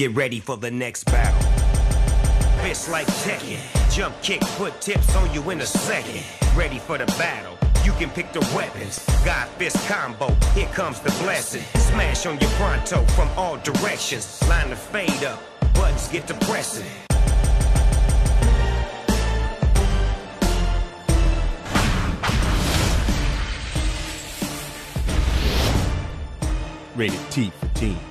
Get ready for the next battle. Fist like Tekken. Jump kick, put tips on you in a second. Ready for the battle. You can pick the weapons. God fist combo. Here comes the blessing. Smash on your pronto from all directions. Line the fade up. Buttons get depressing. Rated T for teen.